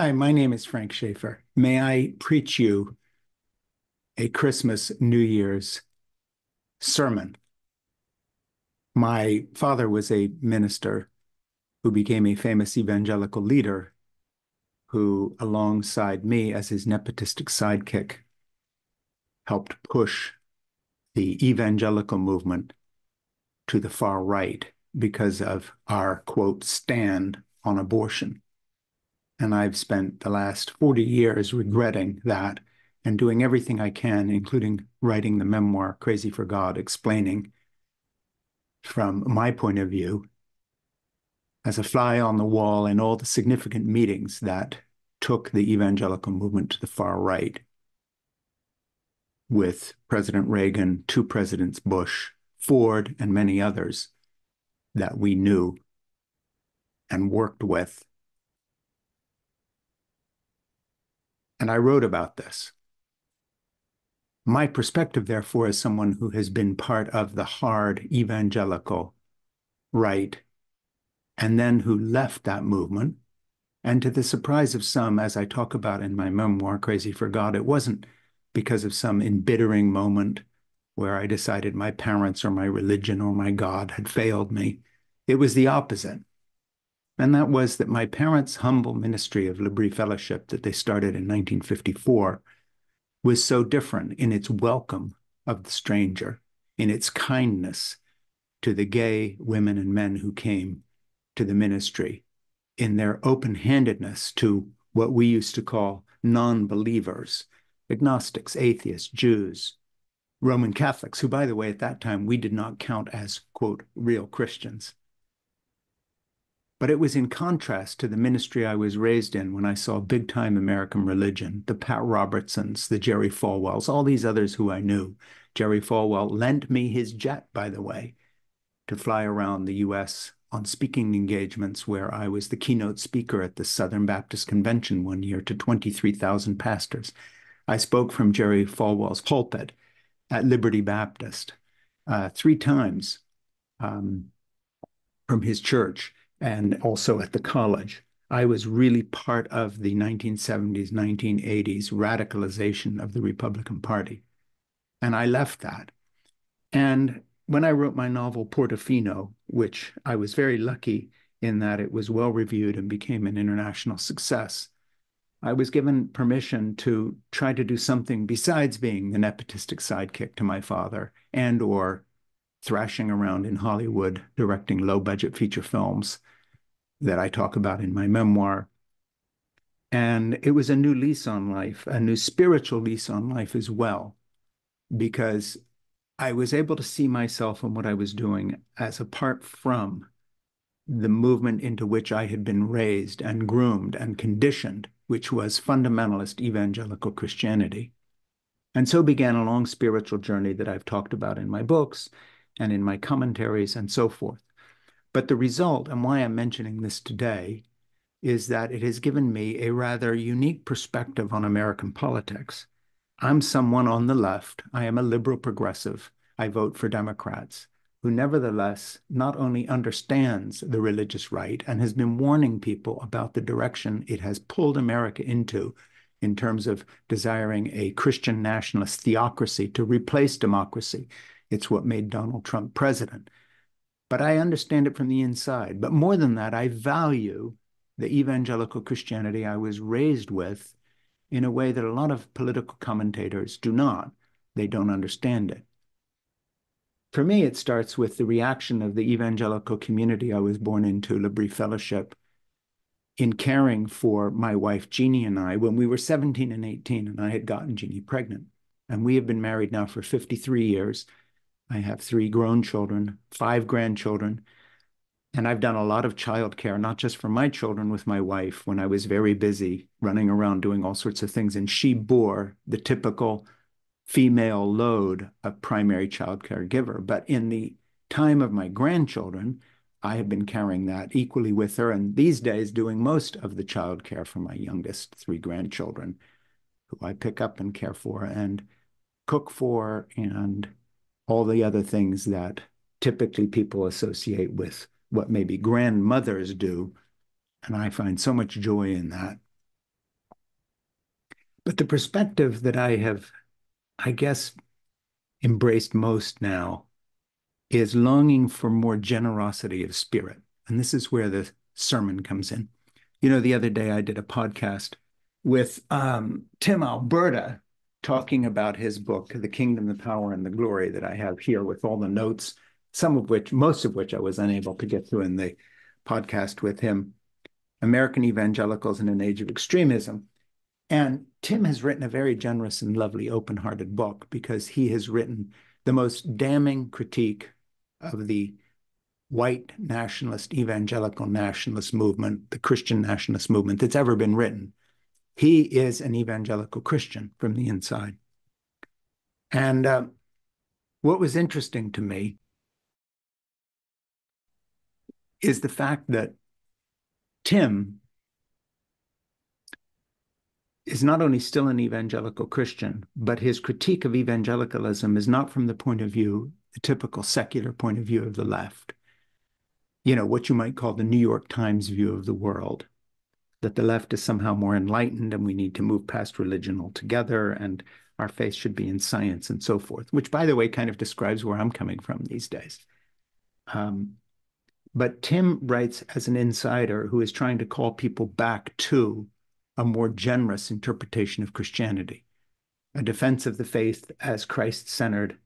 Hi, my name is Frank Schaeffer. May I preach you a Christmas New Year's sermon? My father was a minister who became a famous evangelical leader who, alongside me as his nepotistic sidekick, helped push the evangelical movement to the far right because of our, quote, stand on abortion. And I've spent the last 40 years regretting that and doing everything I can, including writing the memoir Crazy for God, explaining from my point of view as a fly on the wall in all the significant meetings that took the evangelical movement to the far right with President Reagan, two presidents Bush, Ford, and many others that we knew and worked with And I wrote about this. My perspective, therefore, as someone who has been part of the hard evangelical right and then who left that movement, and to the surprise of some, as I talk about in my memoir, Crazy for God, it wasn't because of some embittering moment where I decided my parents or my religion or my God had failed me. It was the opposite and that was that my parents' humble ministry of L'Abri Fellowship that they started in 1954 was so different in its welcome of the stranger, in its kindness to the gay women and men who came to the ministry, in their open handedness to what we used to call non believers, agnostics, atheists, Jews, Roman Catholics, who, by the way, at that time we did not count as, quote, real Christians. But it was in contrast to the ministry I was raised in when I saw big time American religion, the Pat Robertsons, the Jerry Falwells, all these others who I knew. Jerry Falwell lent me his jet, by the way, to fly around the US on speaking engagements where I was the keynote speaker at the Southern Baptist Convention one year to 23,000 pastors. I spoke from Jerry Falwell's pulpit at Liberty Baptist uh, three times um, from his church and also at the college. I was really part of the 1970s, 1980s radicalization of the Republican Party. And I left that. And when I wrote my novel Portofino, which I was very lucky in that it was well reviewed and became an international success, I was given permission to try to do something besides being the nepotistic sidekick to my father and or thrashing around in Hollywood directing low budget feature films that I talk about in my memoir. And it was a new lease on life, a new spiritual lease on life as well, because I was able to see myself and what I was doing as apart from the movement into which I had been raised and groomed and conditioned, which was fundamentalist evangelical Christianity. And so began a long spiritual journey that I've talked about in my books and in my commentaries and so forth. But the result, and why I'm mentioning this today, is that it has given me a rather unique perspective on American politics. I'm someone on the left, I am a liberal progressive, I vote for Democrats, who nevertheless not only understands the religious right and has been warning people about the direction it has pulled America into in terms of desiring a Christian nationalist theocracy to replace democracy. It's what made Donald Trump president but I understand it from the inside. But more than that, I value the evangelical Christianity I was raised with in a way that a lot of political commentators do not. They don't understand it. For me, it starts with the reaction of the evangelical community I was born into, L'Abri Fellowship, in caring for my wife, Jeannie, and I when we were 17 and 18, and I had gotten Jeannie pregnant. And we have been married now for 53 years. I have three grown children, five grandchildren, and I've done a lot of childcare, not just for my children with my wife when I was very busy running around doing all sorts of things. And she bore the typical female load of primary childcare giver. But in the time of my grandchildren, I have been carrying that equally with her. And these days, doing most of the childcare for my youngest three grandchildren, who I pick up and care for and cook for and all the other things that typically people associate with what maybe grandmothers do. And I find so much joy in that. But the perspective that I have, I guess, embraced most now is longing for more generosity of spirit. And this is where the sermon comes in. You know, the other day I did a podcast with um, Tim Alberta talking about his book, The Kingdom, the Power, and the Glory, that I have here with all the notes, some of which, most of which I was unable to get through in the podcast with him American Evangelicals in an Age of Extremism. And Tim has written a very generous and lovely, open hearted book because he has written the most damning critique of the white nationalist, evangelical nationalist movement, the Christian nationalist movement that's ever been written. He is an evangelical Christian from the inside. And uh, what was interesting to me is the fact that Tim is not only still an evangelical Christian, but his critique of evangelicalism is not from the point of view, the typical secular point of view of the left. You know, what you might call the New York Times view of the world, that the left is somehow more enlightened and we need to move past religion altogether and our faith should be in science and so forth, which, by the way, kind of describes where I'm coming from these days. Um, but Tim writes as an insider who is trying to call people back to a more generous interpretation of Christianity, a defense of the faith as Christ centered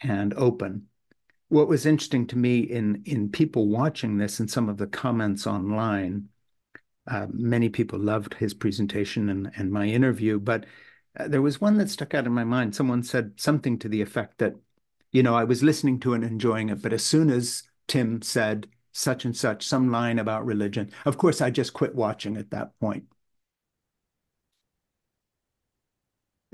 and open. What was interesting to me in, in people watching this and some of the comments online, uh, many people loved his presentation and, and my interview, but uh, there was one that stuck out in my mind. Someone said something to the effect that, you know, I was listening to and enjoying it, but as soon as Tim said such and such, some line about religion, of course, I just quit watching at that point.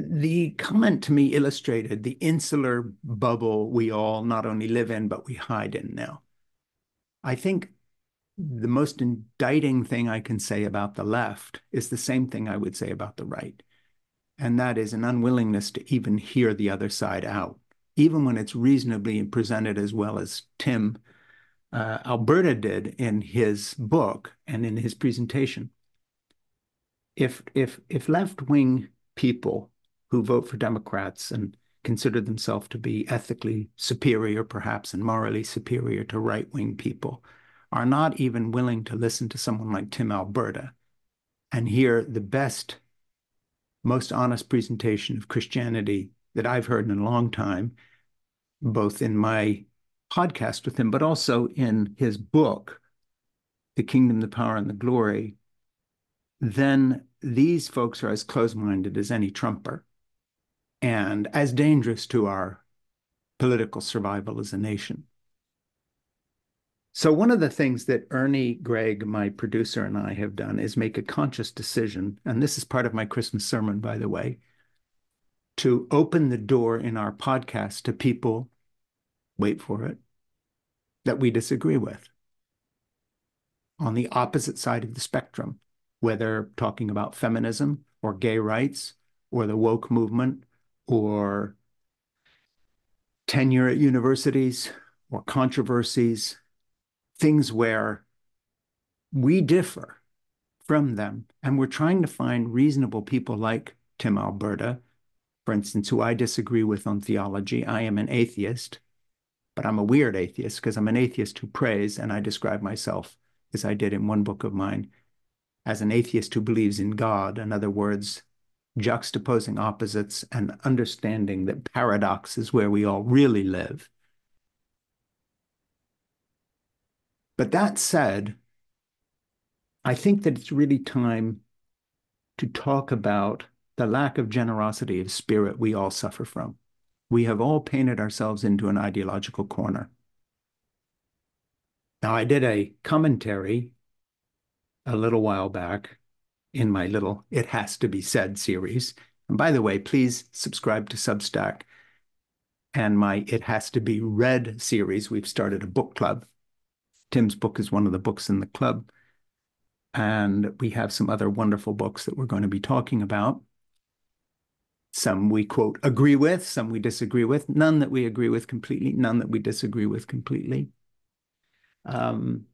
the comment to me illustrated the insular bubble we all not only live in, but we hide in now. I think the most indicting thing I can say about the left is the same thing I would say about the right. And that is an unwillingness to even hear the other side out, even when it's reasonably presented as well as Tim uh, Alberta did in his book and in his presentation. If, if, if left wing people who vote for Democrats and consider themselves to be ethically superior, perhaps, and morally superior to right wing people, are not even willing to listen to someone like Tim Alberta and hear the best, most honest presentation of Christianity that I've heard in a long time, both in my podcast with him, but also in his book, The Kingdom, the Power, and the Glory, then these folks are as close minded as any Trumper and as dangerous to our political survival as a nation. So, one of the things that Ernie Gregg, my producer, and I have done is make a conscious decision, and this is part of my Christmas sermon, by the way, to open the door in our podcast to people, wait for it, that we disagree with on the opposite side of the spectrum, whether talking about feminism or gay rights or the woke movement or tenure at universities or controversies, things where we differ from them. And we're trying to find reasonable people like Tim Alberta, for instance, who I disagree with on theology. I am an atheist, but I'm a weird atheist because I'm an atheist who prays, and I describe myself, as I did in one book of mine, as an atheist who believes in God. In other words, juxtaposing opposites and understanding that paradox is where we all really live. But that said, I think that it's really time to talk about the lack of generosity of spirit we all suffer from. We have all painted ourselves into an ideological corner. Now, I did a commentary a little while back in my little It Has to Be Said series. And by the way, please subscribe to Substack and my It Has to Be Read series. We've started a book club. Tim's book is one of the books in the club. And we have some other wonderful books that we're going to be talking about. Some we quote agree with, some we disagree with, none that we agree with completely, none that we disagree with completely. Um,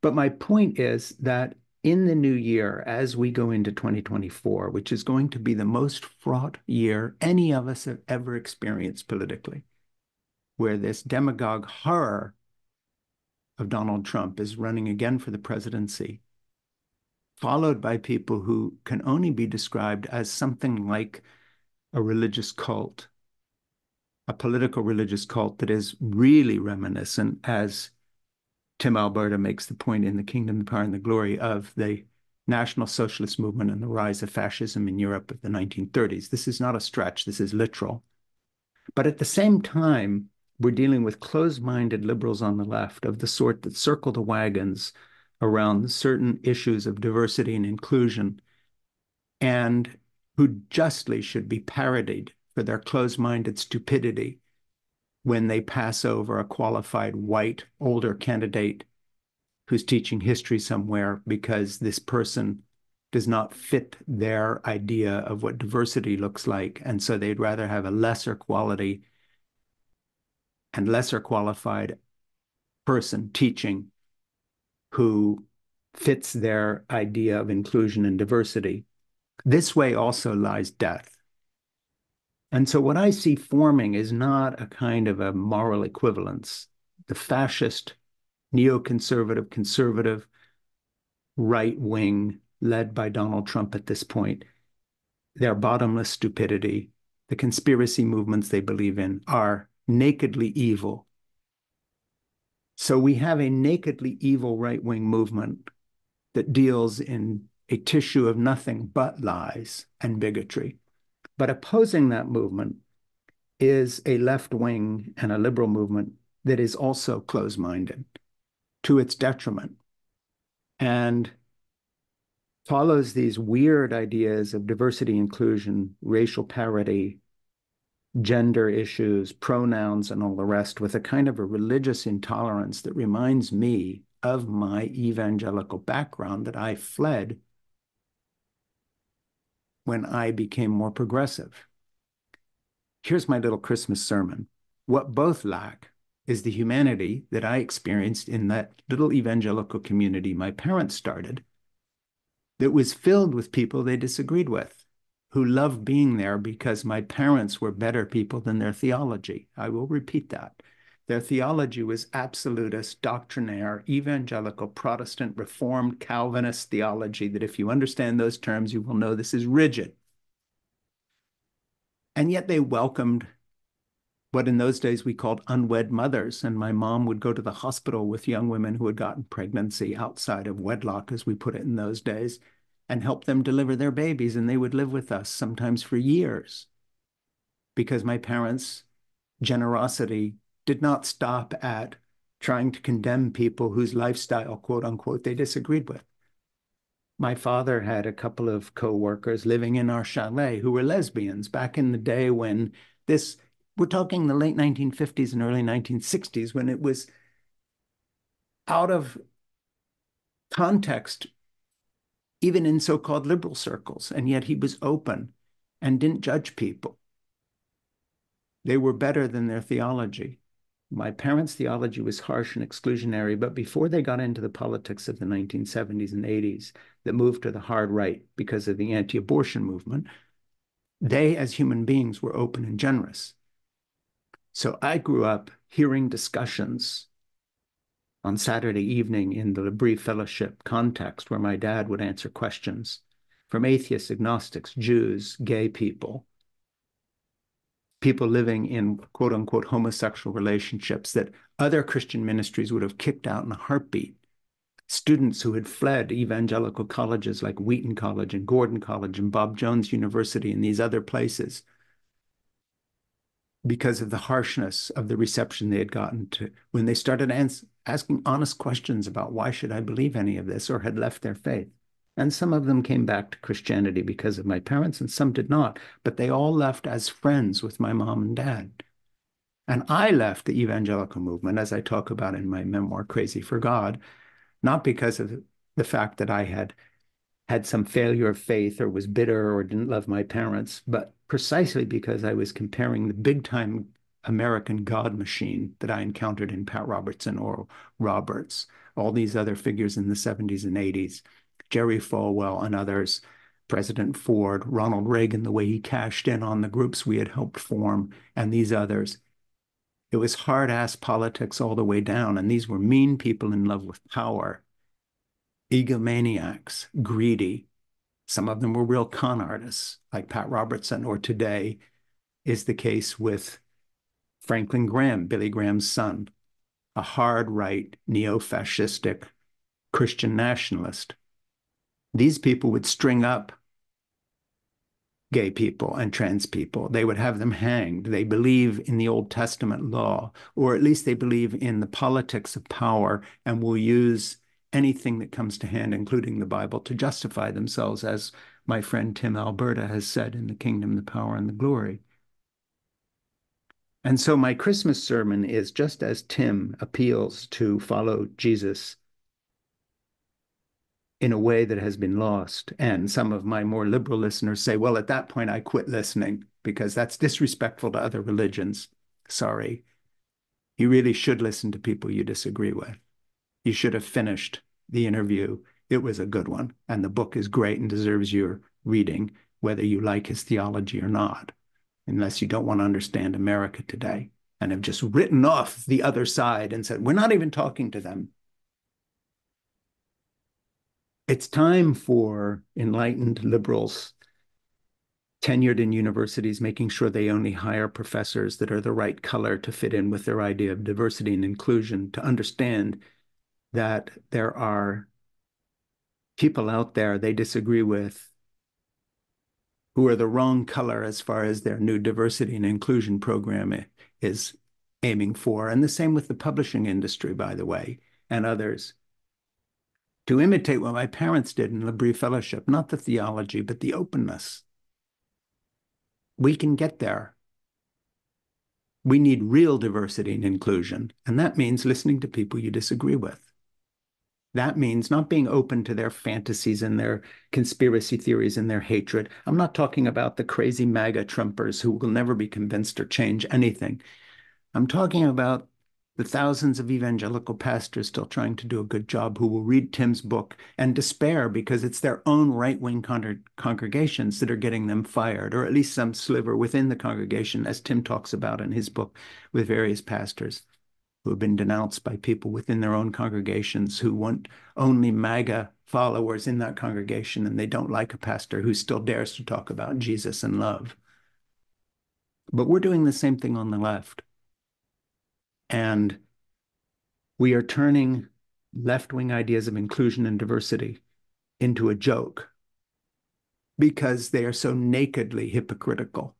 but my point is that in the new year, as we go into 2024, which is going to be the most fraught year any of us have ever experienced politically, where this demagogue horror of Donald Trump is running again for the presidency, followed by people who can only be described as something like a religious cult, a political religious cult that is really reminiscent, as Tim Alberta makes the point in The Kingdom, the Power, and the Glory of the National Socialist movement and the rise of fascism in Europe of the 1930s. This is not a stretch, this is literal. But at the same time, we're dealing with closed minded liberals on the left of the sort that circle the wagons around certain issues of diversity and inclusion and who justly should be parodied for their closed minded stupidity when they pass over a qualified white older candidate who's teaching history somewhere because this person does not fit their idea of what diversity looks like. And so they'd rather have a lesser quality and lesser qualified person teaching who fits their idea of inclusion and diversity. This way also lies death. And so what I see forming is not a kind of a moral equivalence. The fascist, neoconservative, conservative, right wing, led by Donald Trump at this point, their bottomless stupidity, the conspiracy movements they believe in are nakedly evil. So we have a nakedly evil right wing movement that deals in a tissue of nothing but lies and bigotry. But opposing that movement is a left wing and a liberal movement that is also closed minded to its detriment and follows these weird ideas of diversity, inclusion, racial parity, gender issues, pronouns, and all the rest with a kind of a religious intolerance that reminds me of my evangelical background that I fled when I became more progressive. Here's my little Christmas sermon. What both lack is the humanity that I experienced in that little evangelical community my parents started that was filled with people they disagreed with, who loved being there because my parents were better people than their theology. I will repeat that. Their theology was absolutist, doctrinaire, evangelical, Protestant, Reformed, Calvinist theology, that if you understand those terms, you will know this is rigid. And yet they welcomed what in those days we called unwed mothers. And my mom would go to the hospital with young women who had gotten pregnancy outside of wedlock, as we put it in those days, and help them deliver their babies. And they would live with us sometimes for years because my parents' generosity did not stop at trying to condemn people whose lifestyle, quote unquote, they disagreed with. My father had a couple of co-workers living in our chalet who were lesbians back in the day when this, we're talking the late 1950s and early 1960s, when it was out of context, even in so-called liberal circles, and yet he was open and didn't judge people. They were better than their theology my parents' theology was harsh and exclusionary, but before they got into the politics of the 1970s and 80s that moved to the hard right because of the anti abortion movement, they, as human beings, were open and generous. So I grew up hearing discussions on Saturday evening in the L'Abri Fellowship context, where my dad would answer questions from atheists, agnostics, Jews, gay people, people living in quote unquote homosexual relationships that other Christian ministries would have kicked out in a heartbeat. Students who had fled evangelical colleges like Wheaton College and Gordon College and Bob Jones University and these other places because of the harshness of the reception they had gotten to when they started ans- asking honest questions about why should I believe any of this or had left their faith. And some of them came back to Christianity because of my parents, and some did not. But they all left as friends with my mom and dad. And I left the evangelical movement, as I talk about in my memoir, Crazy for God, not because of the fact that I had had some failure of faith or was bitter or didn't love my parents, but precisely because I was comparing the big time American God machine that I encountered in Pat Robertson or Roberts, all these other figures in the 70s and 80s Jerry Falwell and others, President Ford, Ronald Reagan, the way he cashed in on the groups we had helped form, and these others. It was hard ass politics all the way down. And these were mean people in love with power, egomaniacs, greedy. Some of them were real con artists, like Pat Robertson, or today is the case with Franklin Graham, Billy Graham's son, a hard right, neo fascistic Christian nationalist. These people would string up gay people and trans people. They would have them hanged. They believe in the Old Testament law, or at least they believe in the politics of power and will use anything that comes to hand, including the Bible, to justify themselves, as my friend Tim Alberta has said in The Kingdom, the Power, and the Glory. And so my Christmas sermon is just as Tim appeals to follow Jesus in a way that has been lost. And some of my more liberal listeners say, well, at that point, I quit listening because that's disrespectful to other religions. Sorry. You really should listen to people you disagree with. You should have finished the interview. It was a good one. And the book is great and deserves your reading, whether you like his theology or not, unless you don't want to understand America today and have just written off the other side and said, we're not even talking to them it's time for enlightened liberals tenured in universities making sure they only hire professors that are the right color to fit in with their idea of diversity and inclusion to understand that there are people out there they disagree with who are the wrong color as far as their new diversity and inclusion program is aiming for and the same with the publishing industry by the way and others to imitate what my parents did in L'Abri Fellowship, not the theology, but the openness. We can get there. We need real diversity and inclusion, and that means listening to people you disagree with. That means not being open to their fantasies and their conspiracy theories and their hatred. I'm not talking about the crazy MAGA Trumpers who will never be convinced or change anything. I'm talking about the thousands of evangelical pastors still trying to do a good job who will read Tim's book and despair because it's their own right wing con- congregations that are getting them fired, or at least some sliver within the congregation, as Tim talks about in his book with various pastors who have been denounced by people within their own congregations who want only MAGA followers in that congregation and they don't like a pastor who still dares to talk about Jesus and love. But we're doing the same thing on the left. And we are turning left wing ideas of inclusion and diversity into a joke because they are so nakedly hypocritical.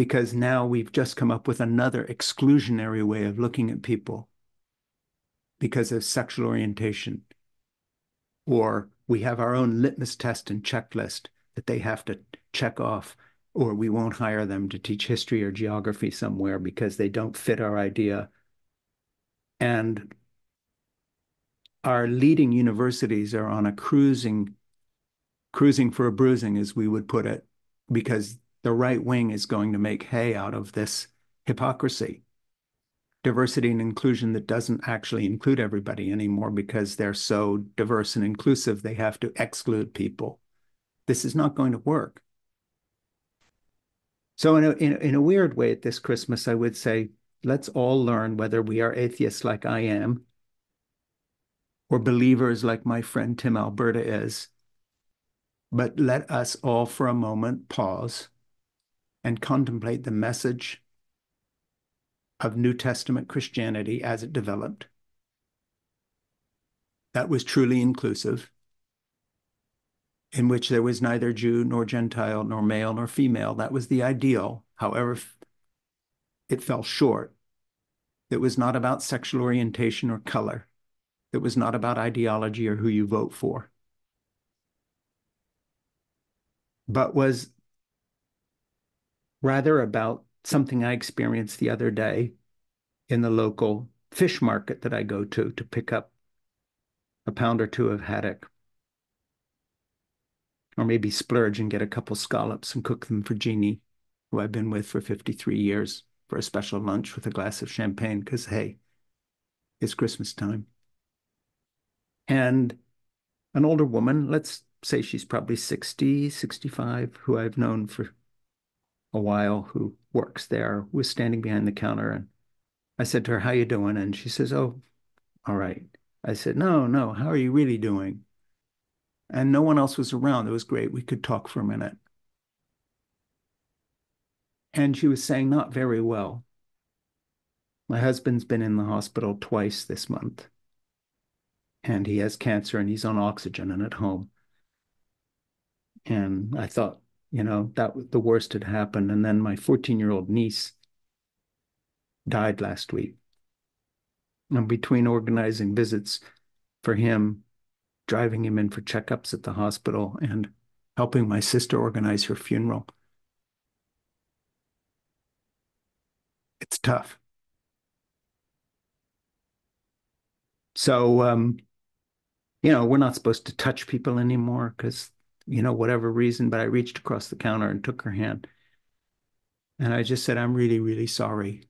Because now we've just come up with another exclusionary way of looking at people because of sexual orientation. Or we have our own litmus test and checklist that they have to check off or we won't hire them to teach history or geography somewhere because they don't fit our idea. And our leading universities are on a cruising, cruising for a bruising, as we would put it, because the right wing is going to make hay out of this hypocrisy. Diversity and inclusion that doesn't actually include everybody anymore because they're so diverse and inclusive, they have to exclude people. This is not going to work. So in a, in, in a weird way at this Christmas, I would say, let's all learn whether we are atheists like I am or believers like my friend Tim Alberta is. But let us all for a moment pause and contemplate the message of New Testament Christianity as it developed. That was truly inclusive in which there was neither Jew nor Gentile, nor male nor female. That was the ideal. However, it fell short. It was not about sexual orientation or color. It was not about ideology or who you vote for. But was rather about something I experienced the other day in the local fish market that I go to to pick up a pound or two of haddock or maybe splurge and get a couple scallops and cook them for Jeannie, who I've been with for 53 years, for a special lunch with a glass of champagne, because hey, it's Christmas time. And an older woman, let's say she's probably 60, 65, who I've known for a while, who works there, was standing behind the counter. And I said to her, How you doing? And she says, Oh, all right. I said, No, no, how are you really doing? And no one else was around. It was great. We could talk for a minute. And she was saying, Not very well. My husband's been in the hospital twice this month, and he has cancer and he's on oxygen and at home. And I thought, you know, that the worst had happened. And then my 14 year old niece died last week. And between organizing visits for him, driving him in for checkups at the hospital, and helping my sister organize her funeral, it's tough. So, um, you know, we're not supposed to touch people anymore because, you know, whatever reason, but I reached across the counter and took her hand. And I just said, I'm really, really sorry.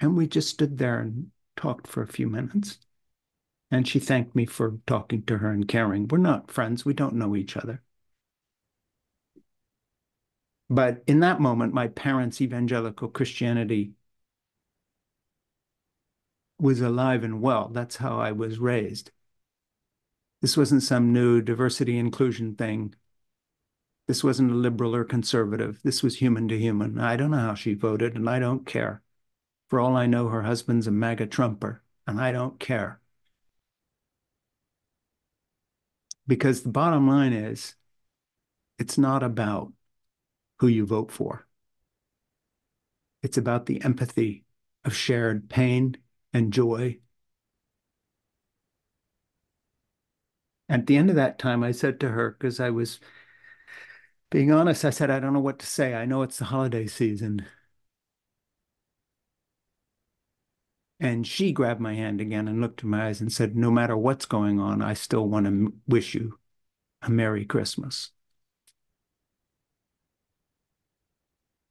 And we just stood there and talked for a few minutes. And she thanked me for talking to her and caring. We're not friends, we don't know each other. But in that moment, my parents' evangelical Christianity was alive and well. That's how I was raised. This wasn't some new diversity inclusion thing. This wasn't a liberal or conservative. This was human to human. I don't know how she voted, and I don't care. For all I know, her husband's a MAGA Trumper, and I don't care. Because the bottom line is, it's not about who you vote for. It's about the empathy of shared pain and joy. At the end of that time, I said to her, because I was being honest, I said, I don't know what to say. I know it's the holiday season. And she grabbed my hand again and looked in my eyes and said, No matter what's going on, I still want to wish you a Merry Christmas.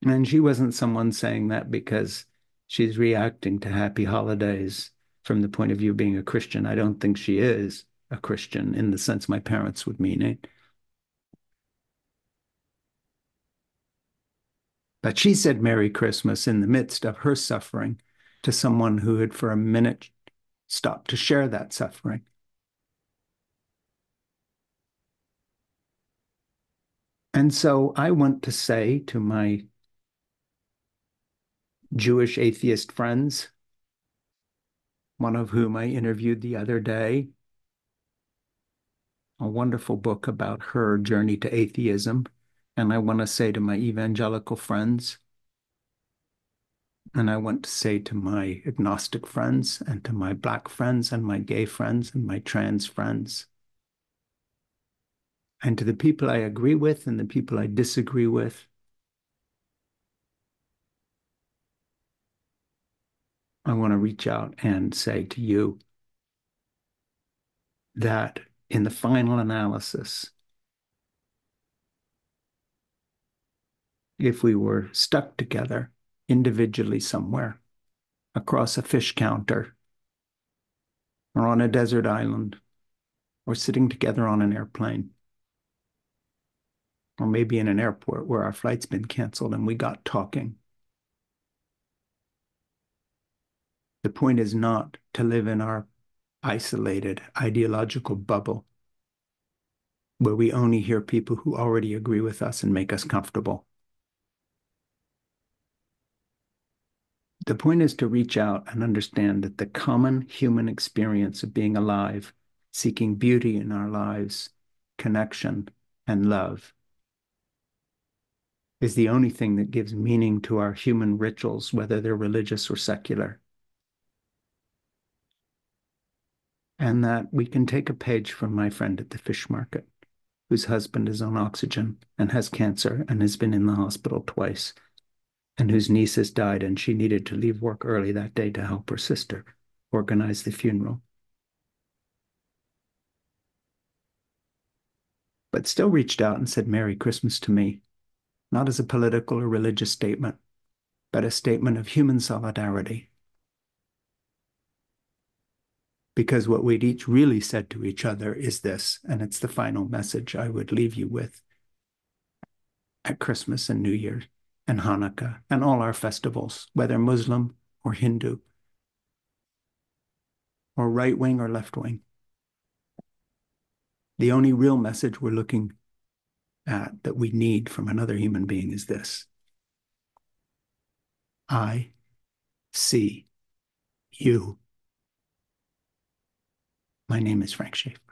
And she wasn't someone saying that because she's reacting to happy holidays from the point of view of being a Christian. I don't think she is a Christian in the sense my parents would mean it. But she said Merry Christmas in the midst of her suffering to someone who had for a minute stopped to share that suffering. And so I want to say to my Jewish atheist friends, one of whom I interviewed the other day, a wonderful book about her journey to atheism. And I want to say to my evangelical friends, and I want to say to my agnostic friends and to my black friends and my gay friends and my trans friends, and to the people I agree with and the people I disagree with, I want to reach out and say to you that in the final analysis, if we were stuck together individually somewhere across a fish counter or on a desert island or sitting together on an airplane or maybe in an airport where our flight's been canceled and we got talking The point is not to live in our isolated ideological bubble where we only hear people who already agree with us and make us comfortable. The point is to reach out and understand that the common human experience of being alive, seeking beauty in our lives, connection, and love is the only thing that gives meaning to our human rituals, whether they're religious or secular. And that we can take a page from my friend at the fish market, whose husband is on oxygen and has cancer and has been in the hospital twice, and whose niece has died and she needed to leave work early that day to help her sister organize the funeral. But still reached out and said Merry Christmas to me, not as a political or religious statement, but a statement of human solidarity Because what we'd each really said to each other is this, and it's the final message I would leave you with at Christmas and New Year and Hanukkah and all our festivals, whether Muslim or Hindu or right wing or left wing. The only real message we're looking at that we need from another human being is this I see you. My name is Frank Schaeffer.